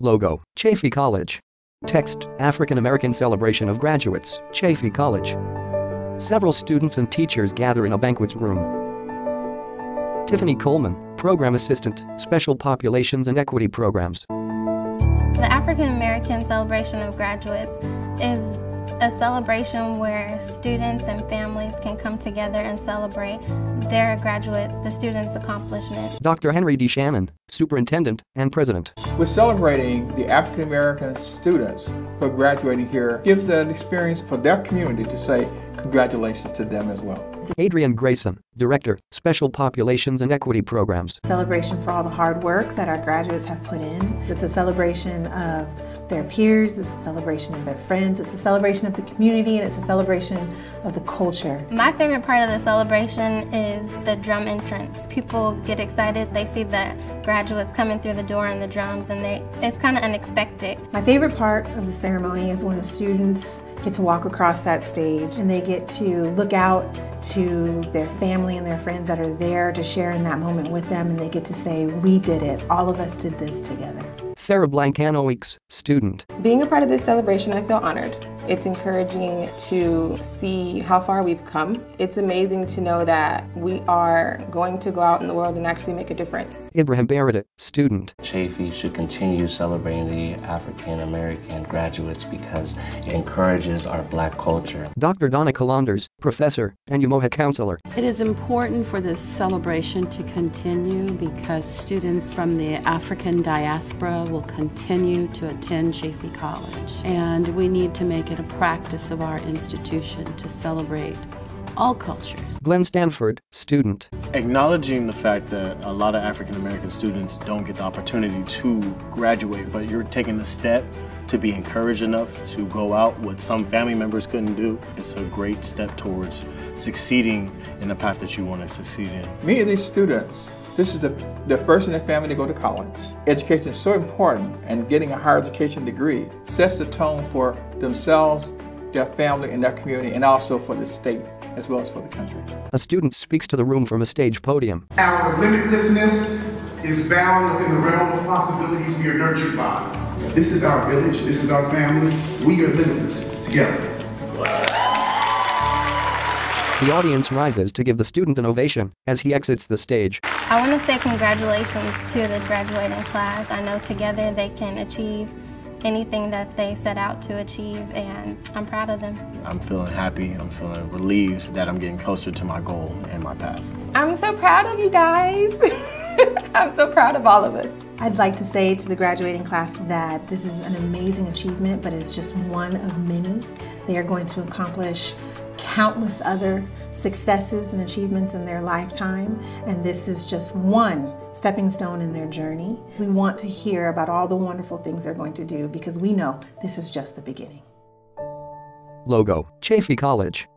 Logo, Chaffey College. Text, African American Celebration of Graduates, Chaffey College. Several students and teachers gather in a banquet room. Tiffany Coleman, Program Assistant, Special Populations and Equity Programs. The African American Celebration of Graduates is a celebration where students and families can come together and celebrate their graduates, the students' accomplishments. Dr. Henry D. Shannon, Superintendent and President. We're celebrating the African American students who are graduating here. Gives an experience for their community to say congratulations to them as well. Adrian Grayson, Director, Special Populations and Equity Programs. Celebration for all the hard work that our graduates have put in. It's a celebration of their peers, it's a celebration of their friends, it's a celebration of the community, and it's a celebration of the culture. My favorite part of the celebration is the drum entrance. People get excited, they see the graduates coming through the door and the drums, and they it's kind of unexpected. My favorite part of the ceremony is when the students get to walk across that stage and they get to look out to their family and their friends that are there to share in that moment with them and they get to say, we did it, all of us did this together. Farah Blancano Weeks, student. Being a part of this celebration, I feel honored. It's encouraging to see how far we've come. It's amazing to know that we are going to go out in the world and actually make a difference. Ibrahim Barrett, student. Chaffey should continue celebrating the African American graduates because it encourages our black culture. Dr. Donna Calanders, professor and Umoja counselor. It is important for this celebration to continue because students from the African diaspora will continue to attend Chaffey College. And we need to make it a practice of our institution to celebrate all cultures. Glenn Stanford, student. Acknowledging the fact that a lot of African American students don't get the opportunity to graduate, but you're taking the step to be encouraged enough to go out what some family members couldn't do. It's a great step towards succeeding in the path that you want to succeed in. Me and these students, this is the, the first in their family to go to college. Education is so important, and getting a higher education degree sets the tone for themselves, their family, and their community, and also for the state as well as for the country. A student speaks to the room from a stage podium. Our limitlessness is bound within the realm of possibilities we are nurtured by. This is our village, this is our family. We are limitless together. The audience rises to give the student an ovation as he exits the stage. I want to say congratulations to the graduating class. I know together they can achieve anything that they set out to achieve, and I'm proud of them. I'm feeling happy, I'm feeling relieved that I'm getting closer to my goal and my path. I'm so proud of you guys. I'm so proud of all of us. I'd like to say to the graduating class that this is an amazing achievement, but it's just one of many. They are going to accomplish countless other successes and achievements in their lifetime, and this is just one stepping stone in their journey. We want to hear about all the wonderful things they're going to do because we know this is just the beginning. Logo, Chaffey College.